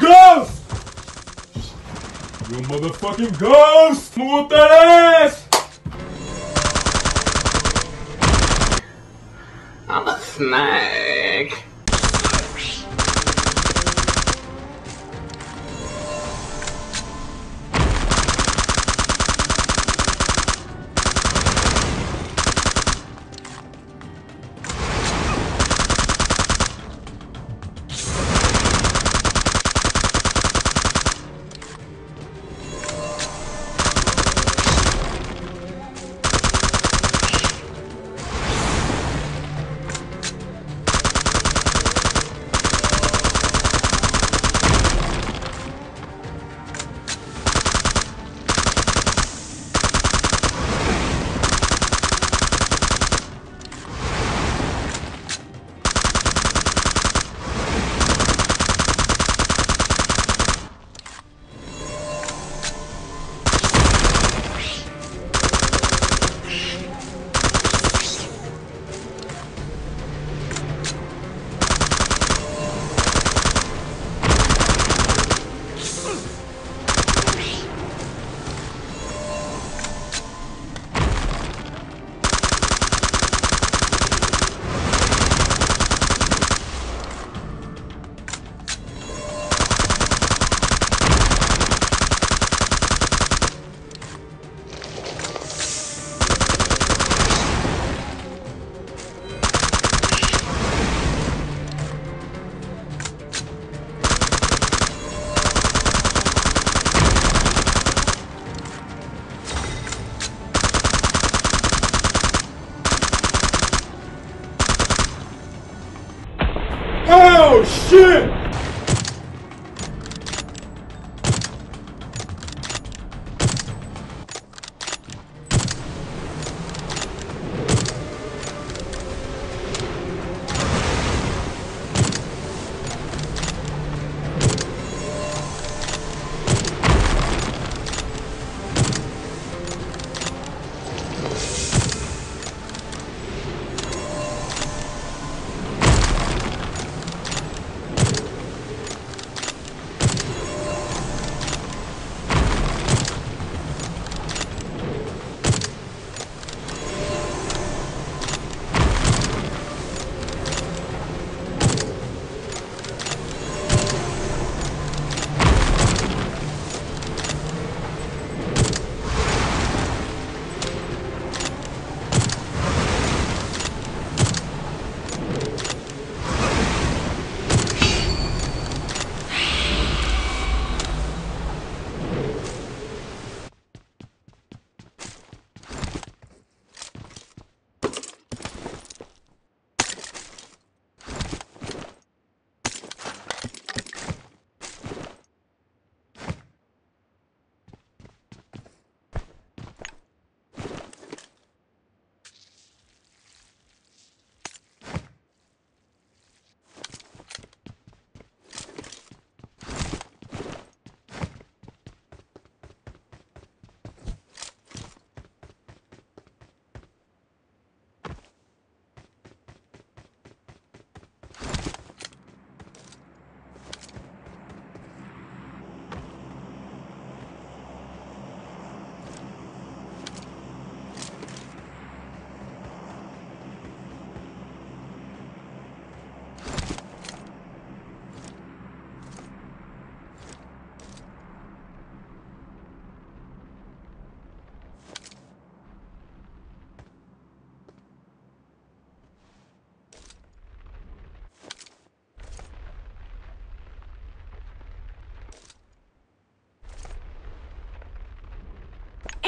ghost! You motherfucking ghost! Move that ass! I'm a snake.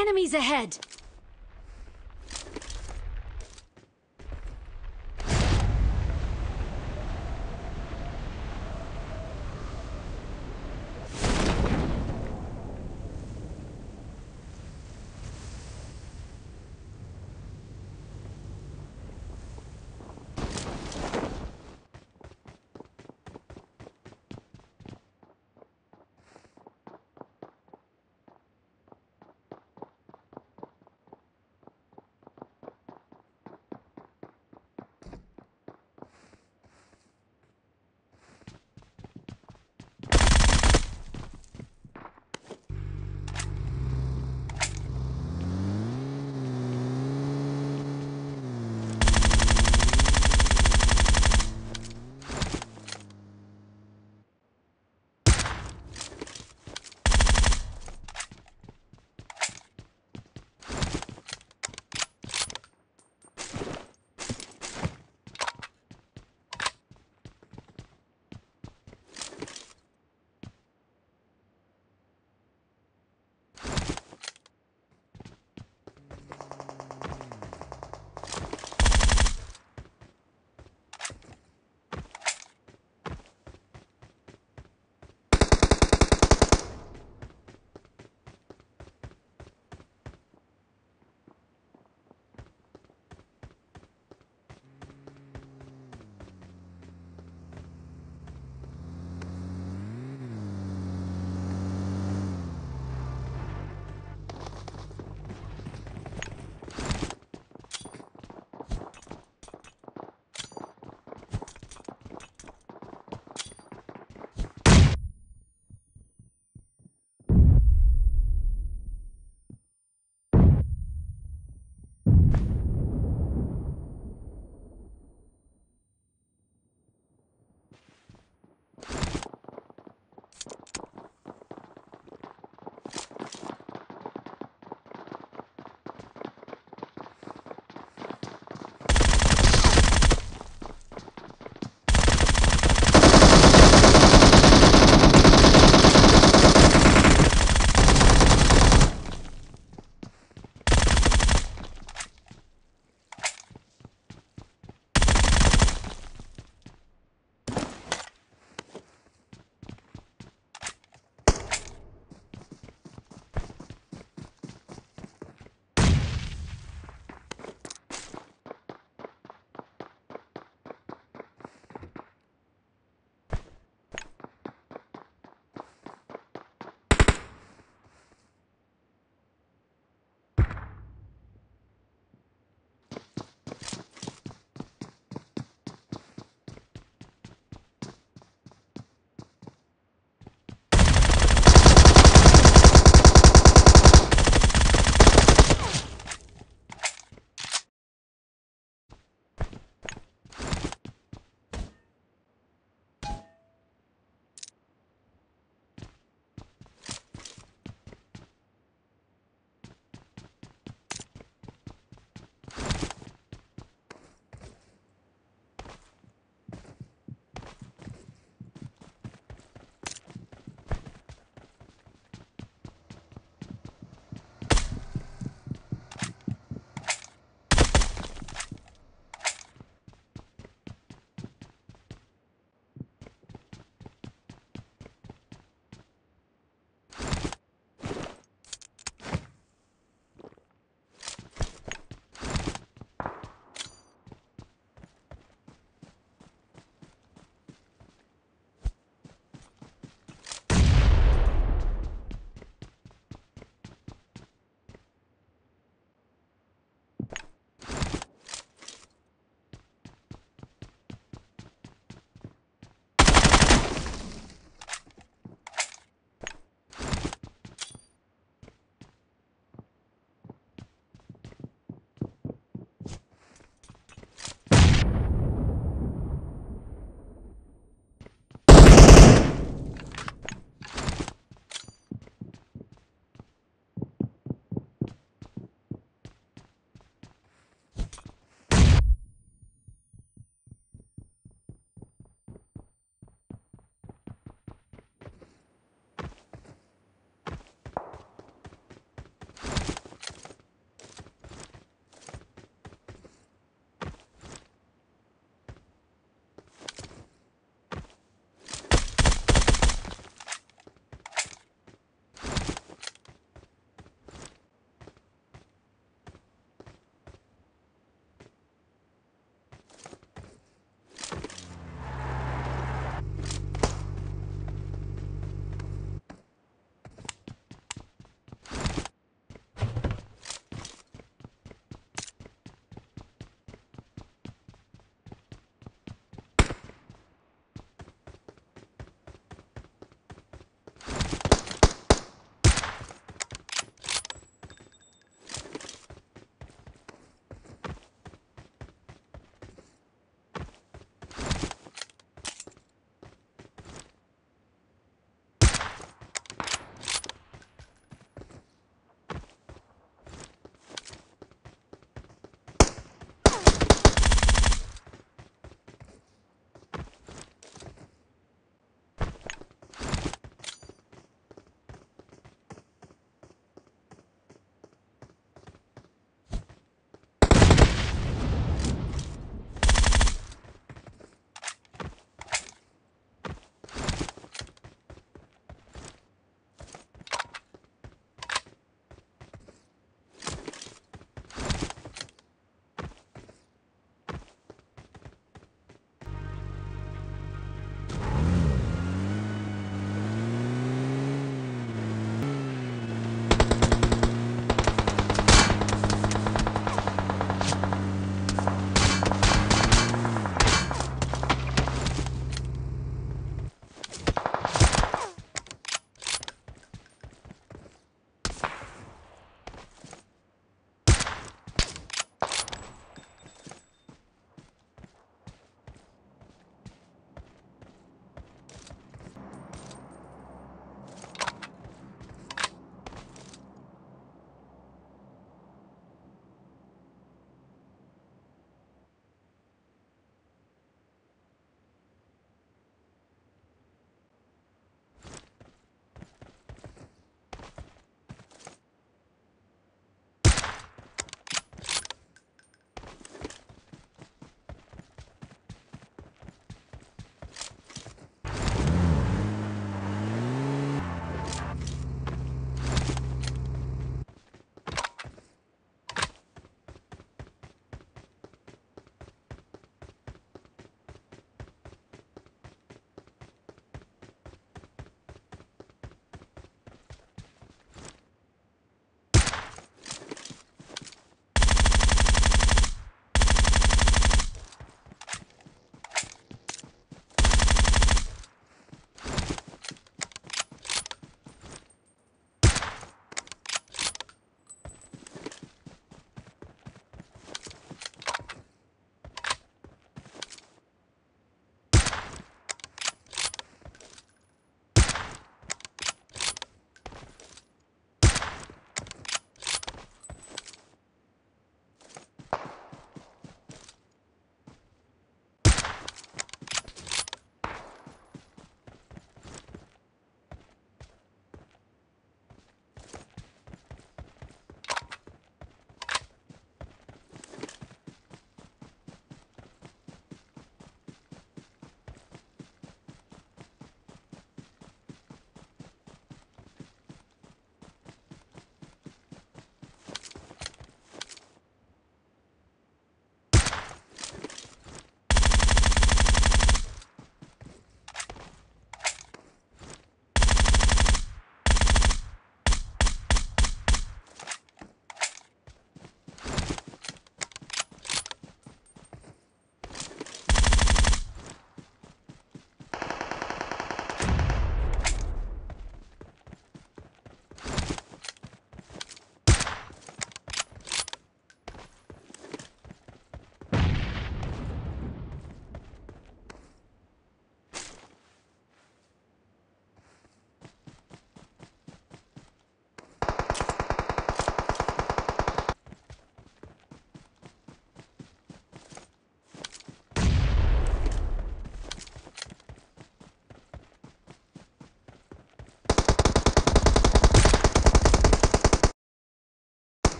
Enemies ahead!